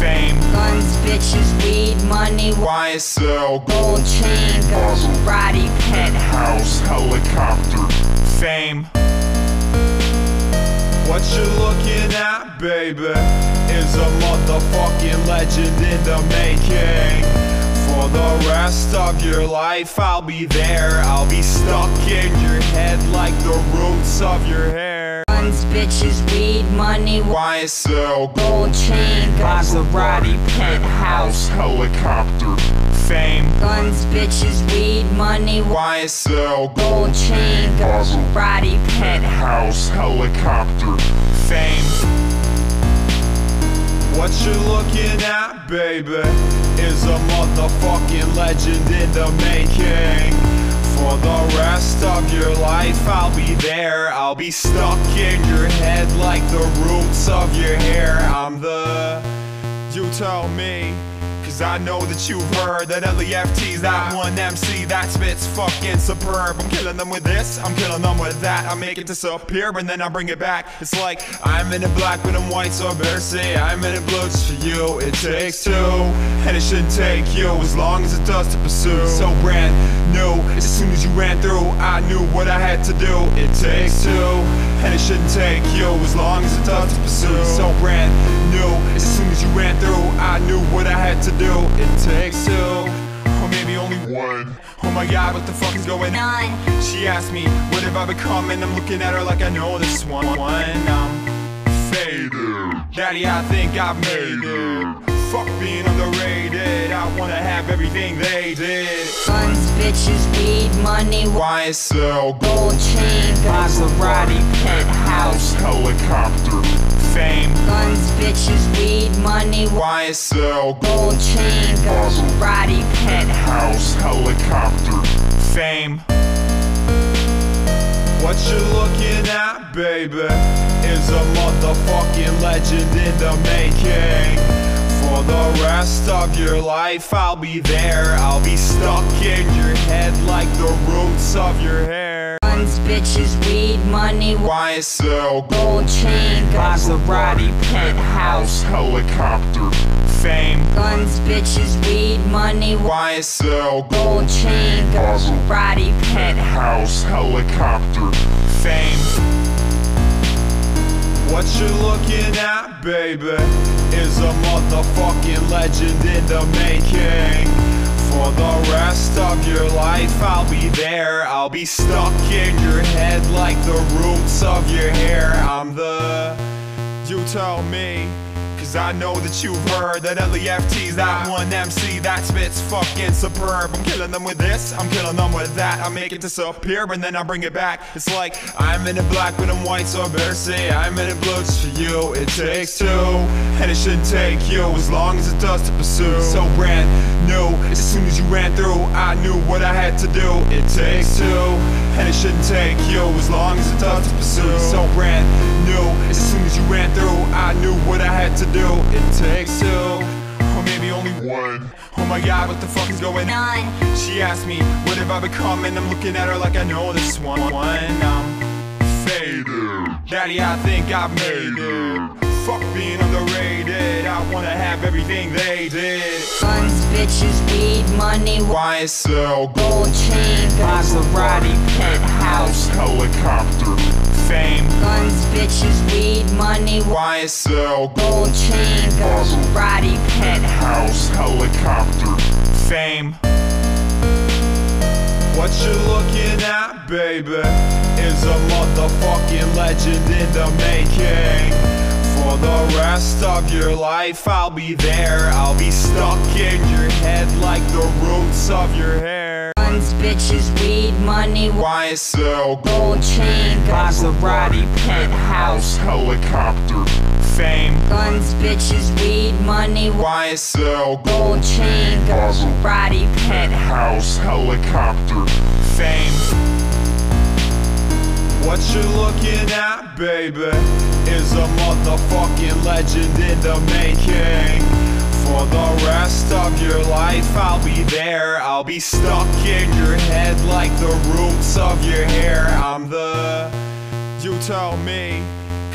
fame. Guns, bitches, weed, money, Why YSL, gold chain, Maserati, penthouse, helicopter, fame. What you're looking at, baby, is a motherfucking legend in the making. For the rest of your life, I'll be there. I'll be stuck in your head like the roots of your hair. guns, bitches, weed, money, YSL, gold chain, Maserati, penthouse, helicopter, fame. guns, bitches, weed, money, YSL, gold chain, Maserati, penthouse. helicopter, fame. What you're looking at, baby, is a motherfucking legend in the making. For the rest of your life, I'll be there. I'll be stuck in your head like the roots of your hair. I'm the. You tell me. Cause I know that you've heard that LEFT's that one MC that spits fucking superb. I'm killing them with this, I'm killing them with that. I make it disappear and then I bring it back. It's like I'm in it black but I'm white, so I better say I'm in it blue. Just for you, it takes two, and it shouldn't take you as long as it does to pursue. So brand new, as soon as you ran through, I knew what I had to do. It takes two, and it shouldn't take you as long as it does to pursue. So brand new, as soon as you ran through, I knew what I had to do. It takes two, or maybe only one. Oh my god, what the fuck is going on? She asked me, what have I become? And I'm looking at her like I know this one. Um, I'm faded. Daddy, I think I've made it. Fuck being underrated. I wanna have everything they did. Guns, bitches, weed, money, YSL, gold chain, Maserati, penthouse. helicopter, fame. Guns, bitches, weed, money, YSL, gold chain, Maserati, penthouse. helicopter, fame. What you're looking at, baby, is a motherfucking legend in the making. For the rest of your life, I'll be there. I'll be stuck in your head like the roots of your hair. Guns, bitches, weed, money, YSL, gold chain, Maserati, penthouse. helicopter, fame. Guns, bitches, weed, money, YSL, gold chain, Maserati, penthouse. helicopter, fame. What you're looking at, baby, is a motherfucking legend in the making. For the rest of your life, I'll be there. I'll be stuck in your head like the roots of your hair. I'm the. You tell me. I know that you've heard that LEFT's that one MC that spits fucking superb. I'm killing them with this, I'm killing them with that. I make it disappear and then I bring it back. It's like I'm in it black but I'm white, so I better say I'm in it blue just for you. It takes two, and it shouldn't take you as long as it does to pursue. So brand new, as soon as you ran through, I knew what I had to do. It takes two, and it shouldn't take you as long as it does to pursue. So brand new, as soon as you ran through, I knew what I had to do. It takes two, or maybe only one. Oh my god, what the fuck is going on? She asked me, what have I become? And I'm looking at her like I know this one. I'm faded. Daddy, I think I've made it. Fuck being underrated. I wanna have everything they did. Guns, bitches, weed, money, YSL, gold chain, Maserati, penthouse. helicopter, fame. Guns, bitches, weed, money, YSL, gold chain, Maserati, penthouse. helicopter, fame. What you're looking at, baby, is a motherfucking legend in the making. For the rest of your life, I'll be there. I'll be stuck in your head like the roots of your hair. Guns, bitches, weed, money, YSL, gold chain, Maserati, penthouse. helicopter, fame. Guns, bitches, weed, money, YSL, gold chain, Maserati, penthouse. helicopter, fame. What you're looking at, baby, is a motherfucking legend in the making. For the rest of your life, I'll be there. I'll be stuck in your head like the roots of your hair. I'm the. You tell me.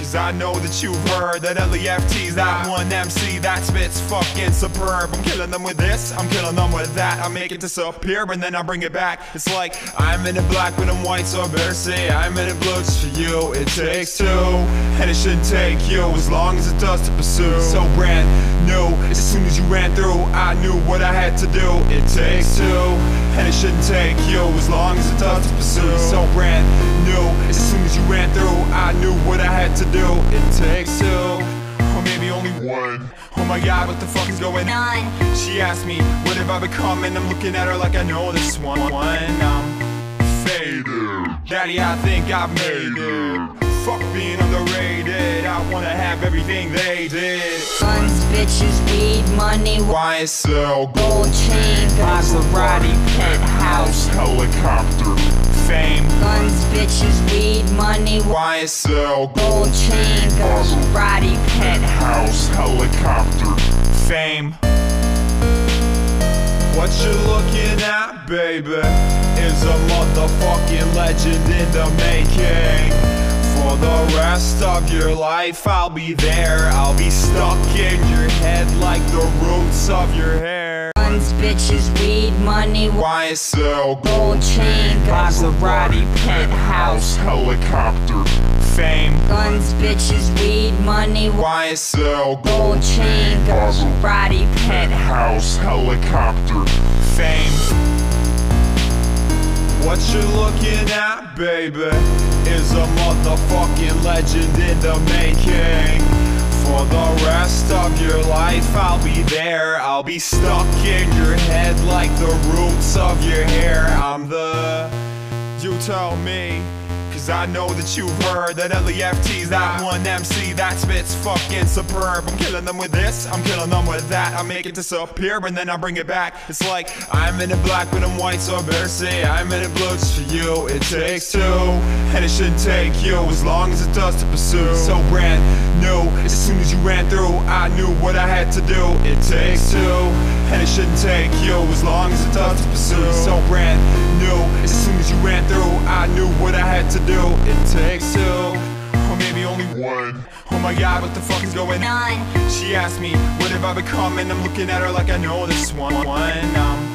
Cause I know that you've heard that LEFT's that one MC that spits fucking superb. I'm killing them with this, I'm killing them with that. I make it disappear and then I bring it back. It's like I'm in the black but I'm white, so I better say I'm in the blue. For you, it takes two, and it shouldn't take you as long as it does to pursue. So brand new, as soon as you ran through, I knew what I had to do. It takes two, and it shouldn't take you as long as it does to pursue. So brand new, as soon as you ran through, I knew what I had to do. It takes two, or maybe only one. Oh my god, what the fuck is going on? She asked me, what have I become? And I'm looking at her like I know this one. One, I'm faded. Daddy, I think I've made it. Fuck being underrated. I wanna have everything they did. Guns, bitches, weed, money, Why YSL, gold chain, Maserati, penthouse. helicopter, fame. Guns, bitches, weed, money, Why YSL, gold chain, Maserati, penthouse. house, helicopter, fame. What you're looking at, baby, is a motherfucking legend in the making. For the rest of your life, I'll be there. I'll be stuck in your head like the roots of your hair. Guns, bitches, weed, money, YSL, gold chain, Maserati, penthouse. helicopter, fame. Guns, bitches, weed, money, YSL, gold chain, Maserati, penthouse. house, helicopter, fame. What you're looking at, baby, is a motherfucking legend in the making. For the rest of your life, I'll be there. I'll be stuck in your head like the roots of your hair. I'm the. You tell me. I know that you've heard that LEFT's that one MC that spits fucking superb. I'm killing them with this, I'm killing them with that. I make it disappear and then I bring it back. It's like I'm in the black but I'm white, so I better say I'm in the blue for you. It takes two, and it shouldn't take you as long as it does to pursue. So brand new, as soon as you ran through, I knew what I had to do. It takes two, and it shouldn't take you as long as it does to pursue. So brand new, as soon as you ran through, I knew what I had to do. It takes two, or maybe only one. Oh my god, what the fuck is going on? She asked me, what have I become? And I'm looking at her like I know this one. Um,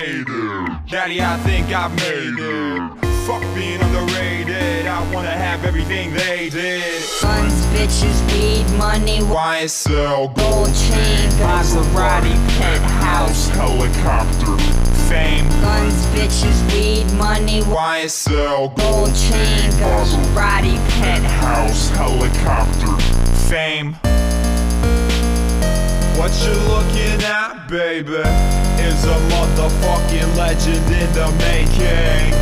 I'm. Daddy, I think I've made it. Fuck being underrated. I wanna have everything they did. Guns, bitches, weed, money, Why YSL, gold chain, Maserati, penthouse. helicopter, fame. Guns, bitches, weed, money, YSL, gold chain, Maserati, penthouse. house, helicopter, fame. What you're looking at, baby, is a motherfucking legend in the making.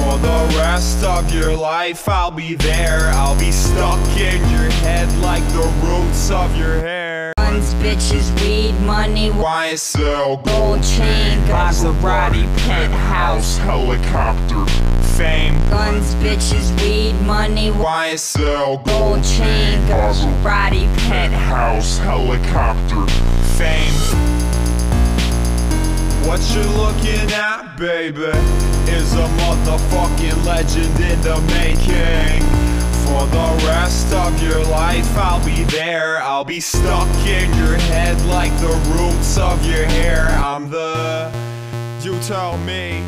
For the rest of your life, I'll be there. I'll be stuck in your head like the roots of your hair. Guns, bitches, weed, money, YSL, gold chain, Maserati, penthouse. helicopter, fame. Guns, bitches, weed, money, YSL, gold chain, Maserati, penthouse. helicopter, you're looking at, baby, is a motherfucking legend in the making. For the rest of your life, I'll be there. I'll be stuck in your head like the roots of your hair. I'm the. You tell me.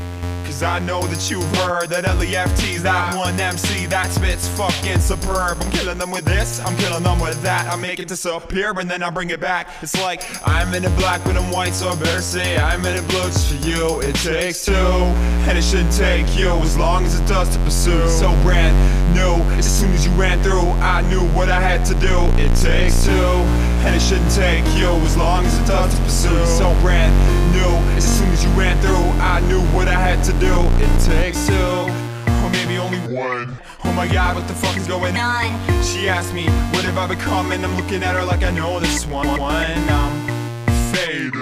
Cause I know that you've heard that LEFT's that one MC that spits fucking superb. I'm killing them with this, I'm killing them with that. I make it disappear and then I bring it back. It's like I'm in the black but I'm white, so I better say I'm in the blue just for you. It takes two, and it shouldn't take you as long as it does to pursue. So brand as soon as you ran through, I knew what I had to do. It takes two, and it shouldn't take you as long as it does to pursue. So brand new, as soon as you ran through, I knew what I had to do. It takes two, or maybe only one. Oh my god, what the fuck is going on? She asked me, what have I become? And I'm looking at her like I know this one. I'm faded.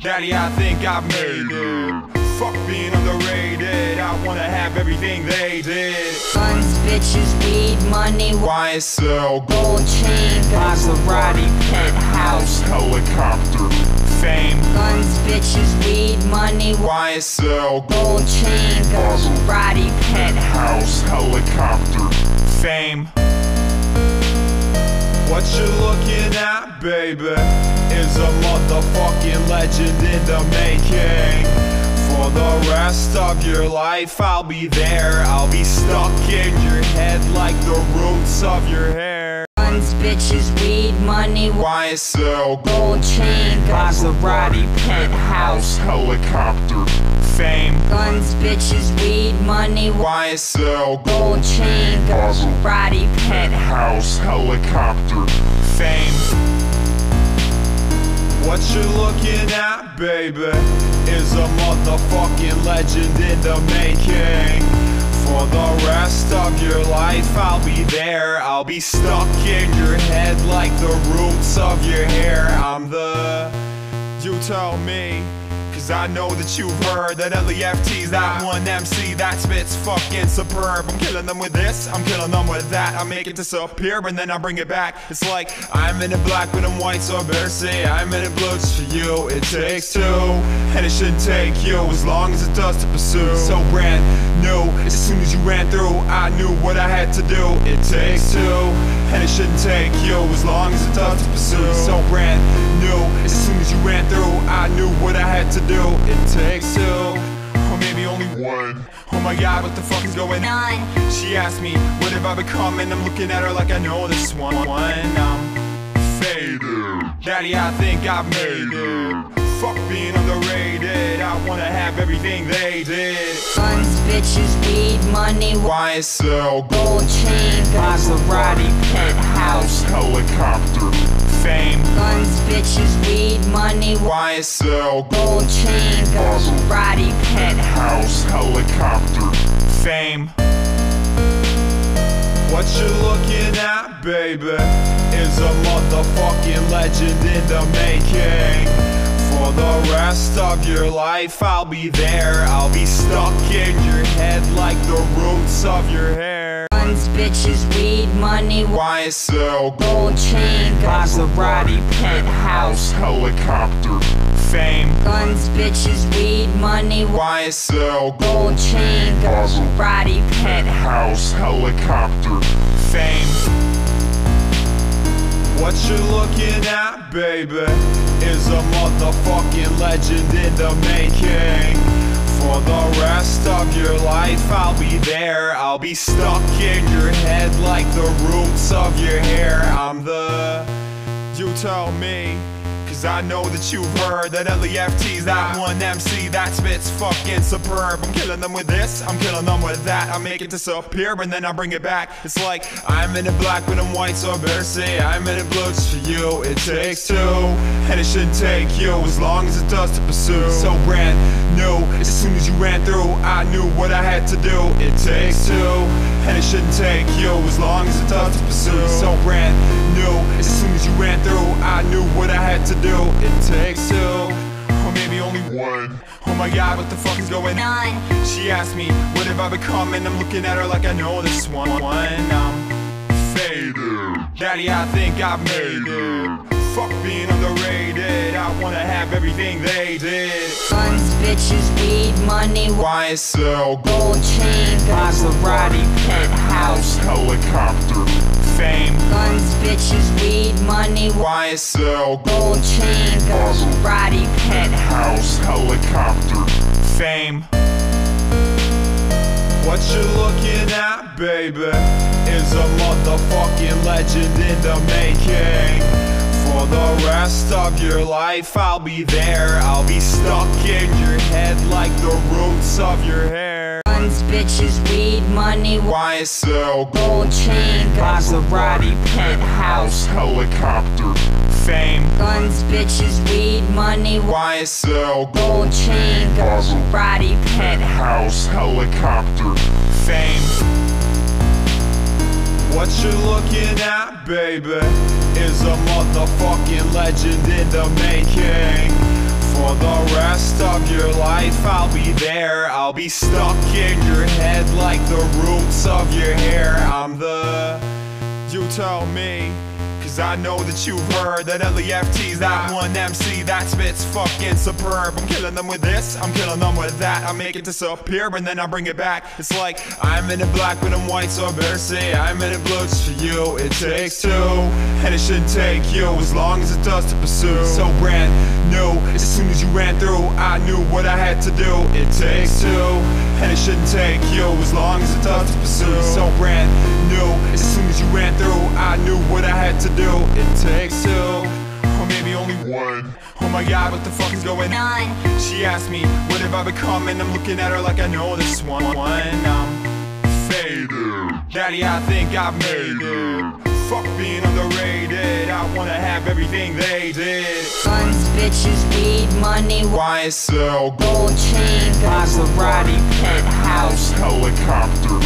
Daddy, I think I've made it. Fuck being underrated. I wanna have everything they did. Guns, bitches, weed, money, YSL, gold chain, Maserati, penthouse. helicopter, fame. Guns, bitches, weed, money, YSL, gold chain, Maserati, penthouse. house, helicopter, fame. What you're looking at, baby, is a motherfucking legend in the making. For the rest of your life, I'll be there. I'll be stuck in your head like the roots of your hair. Guns, bitches, weed, money, YSL, gold chain, Maserati, penthouse. helicopter, fame. Guns, bitches, weed, money, YSL, gold chain, Maserati, penthouse. house, helicopter, fame. What you're looking at, baby, is a motherfucking legend in the making. For the rest of your life, I'll be there. I'll be stuck in your head like the roots of your hair. I'm the. You tell me. Cause I know that you've heard that LEFT's that one MC that spits fucking superb. I'm killing them with this, I'm killing them with that. I make it disappear and then I bring it back. It's like I'm in it black but I'm white, so I better say I'm in it blue. Just for you, it takes two, and it shouldn't take you as long as it does to pursue. So brand new, as soon as you ran through, I knew what I had to do. It takes two, and it shouldn't take you as long as it does to pursue. So brand new, as soon as you ran through, I knew what I had to do. It takes two, or maybe only one. Oh my god, what the fuck is going on? She asked me, what have I become? And I'm looking at her like I know this one. I'm um, faded. Daddy, I think I've made it. Fuck being underrated. I wanna have everything they did. Guns, bitches, weed, money, YSL, gold chain, Maserati, penthouse. helicopter, fame. Guns, bitches, weed, money, YSL, gold chain, Maserati, penthouse. helicopter, fame. What you're looking at, baby, is a motherfucking legend in the making. For the rest of your life, I'll be there. I'll be stuck in your head like the roots of your hair. Guns, bitches, weed, money, YSL, gold chain, Maserati, penthouse. helicopter. Guns, bitches, weed, money, YSL, gold chain, Maserati, penthouse. house, helicopter, fame. What you're looking at, baby, is a motherfucking legend in the making. For the rest of your life, I'll be there. I'll be stuck in your head like the roots of your hair. I'm the. You tell me. Cause I know that you've heard that LEFT's that one MC that spits fucking superb. I'm killing them with this, I'm killing them with that. I make it disappear and then I bring it back. It's like I'm in it black but I'm white, so I better say I'm in it blue. For you, it takes two, and it shouldn't take you as long as it does to pursue. So brand new, as soon as you ran through, I knew what I had to do. It takes two, and it shouldn't take you as long as it does to pursue. So brand new, as soon as you ran through, I knew what I had to do. It takes two, or maybe only one. Oh my god, what the fuck is going on? She asked me, what have I become? And I'm looking at her like I know this one. One I'm faded. Daddy, I think I've made it. Fuck being underrated. I wanna have everything they did. Guns, bitches, weed, money, YSL, gold chain, Maserati, penthouse. helicopter, fame. Guns, bitches, weed, money, YSL, gold chain, Maserati, penthouse. helicopter, fame. What you're looking at, baby, is a motherfucking legend in the making. For the rest of your life, I'll be there. I'll be stuck in your head like the roots of your hair. Guns, bitches, weed, money, YSL, gold chain, Maserati, penthouse. helicopter, fame. Guns, bitches, weed, money, YSL, gold chain, Maserati, penthouse. house, helicopter, fame. What you're looking at, baby, is a motherfucking legend in the making. For the rest of your life, I'll be there. I'll be stuck in your head like the roots of your hair. I'm the. You tell me. I know that you've heard that LEFT's that one MC that spits fucking superb. I'm killing them with this, I'm killing them with that. I make it disappear and then I bring it back. It's like I'm in it black but I'm white, so I better say I'm in it blue. For you, it takes two, and it shouldn't take you as long as it does to pursue. So brand new, as soon as you ran through, I knew what I had to do. It takes two, and it shouldn't take you as long as it does to pursue. So brand new, as soon as you ran through, I knew what I had to do. It takes two, or maybe only one. Oh my god, what the fuck is going on? She asked me, what have I become? And I'm looking at her like I know this one. One, I'm faded. Daddy, I think I've made it. Fuck being underrated. I wanna have everything they did. Guns, bitches, weed, money, YSL, gold chain, Maserati, penthouse. helicopter,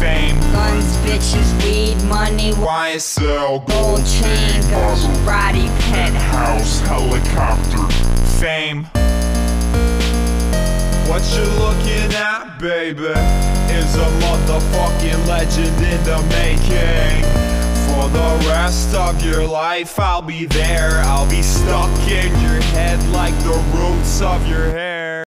fame. Guns, bitches, weed, money, YSL, gold chain, Maserati, penthouse. helicopter, fame. What you're looking at, baby, is a motherfucking legend in the making. For the rest of your life, I'll be there. I'll be stuck in your head like the roots of your hair.